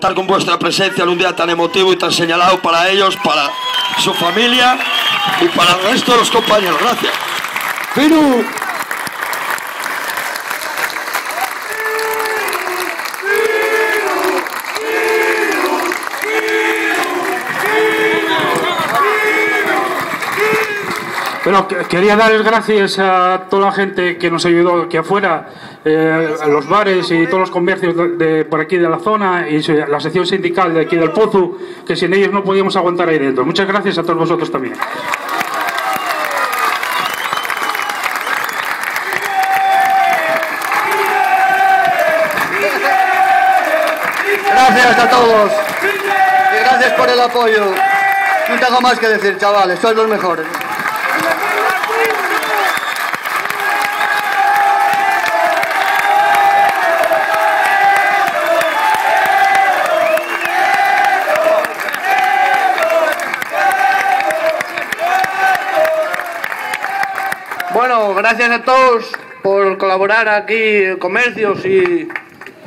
estar con vuestra presencia en un día tan emotivo y tan señalado para ellos, para su familia y para el resto de los compañeros. Gracias. Firu. Bueno, que- quería dar las gracias a toda la gente que nos ayudó aquí afuera, eh, los bares y todos los comercios de, por aquí de la zona y la sección sindical de aquí del Pozo, que sin ellos no podíamos aguantar ahí dentro. Muchas gracias a todos vosotros también. Gracias a todos. Y gracias por el apoyo. No tengo más que decir, chavales, sois los mejores. Bueno, gracias a todos por colaborar aquí, comercios y,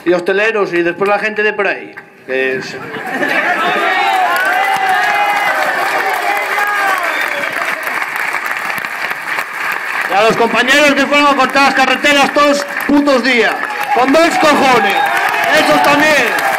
y hosteleros y después la gente de por ahí. Y a los compañeros que fueron a cortar las carreteras todos putos días, con dos cojones, esos también.